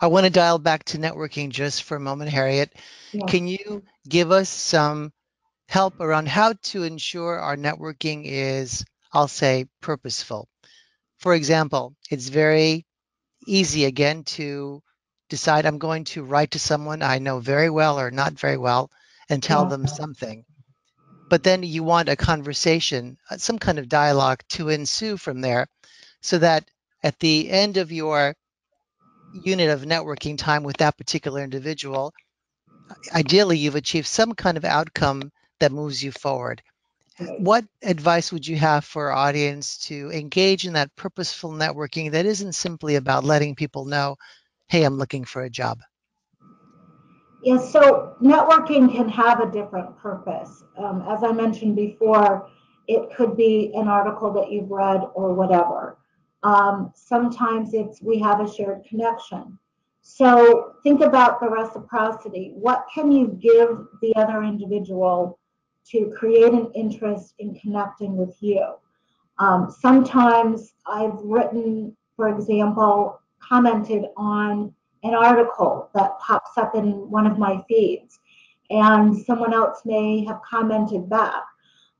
I want to dial back to networking just for a moment, Harriette. Yeah. Can you give us some help around how to ensure our networking is, I'll say, purposeful? For example, it's very easy again to decide I'm going to write to someone I know very well or not very well and tell yeah. them something. But then you want a conversation, uh, some kind of dialogue to ensue from there so that at the end of your unit of networking time with that particular individual, ideally you've achieved some kind of outcome that moves you forward. What advice would you have for our audience to engage in that purposeful networking that isn't simply about letting people know, hey, I'm looking for a job? Yes, yeah, so networking can have a different purpose. Um, as I mentioned before, it could be an article that you've read or whatever. Um, sometimes it's we have a shared connection. So think about the reciprocity. What can you give the other individual to create an interest in connecting with you? Um, sometimes I've written, for example, commented on an article that pops up in one of my feeds, and someone else may have commented back.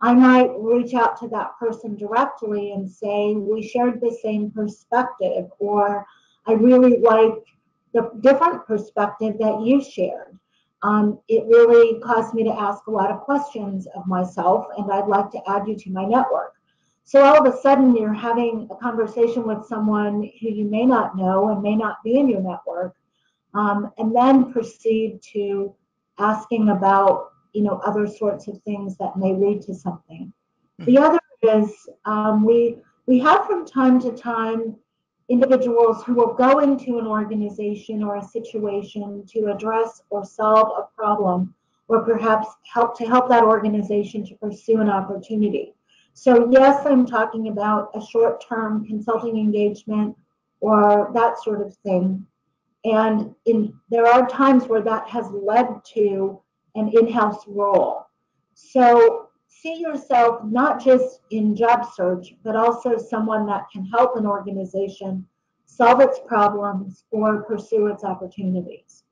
I might reach out to that person directly and say, We shared the same perspective, or I really like the different perspective that you shared. Um, it really caused me to ask a lot of questions of myself, and I'd like to add you to my network. So all of a sudden, you're having a conversation with someone who you may not know and may not be in your network, um, and then proceed to asking about you know other sorts of things that may lead to something. Hmm. The other is um, we we have from time to time individuals who will go into an organization or a situation to address or solve a problem or perhaps help to help that organization to pursue an opportunity. So yes, I'm talking about a short-term consulting engagement or that sort of thing. And in, there are times where that has led to an in-house role. So see yourself not just in job search, but also someone that can help an organization solve its problems or pursue its opportunities.